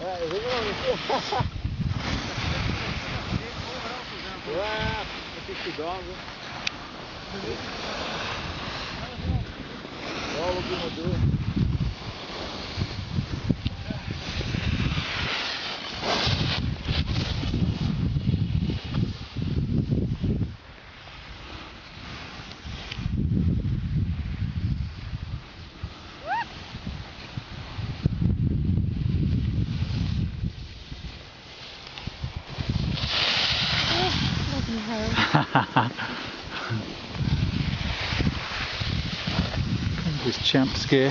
É, eu vou lá. Ué, esse dogo. Olha o locomotor. this champs here.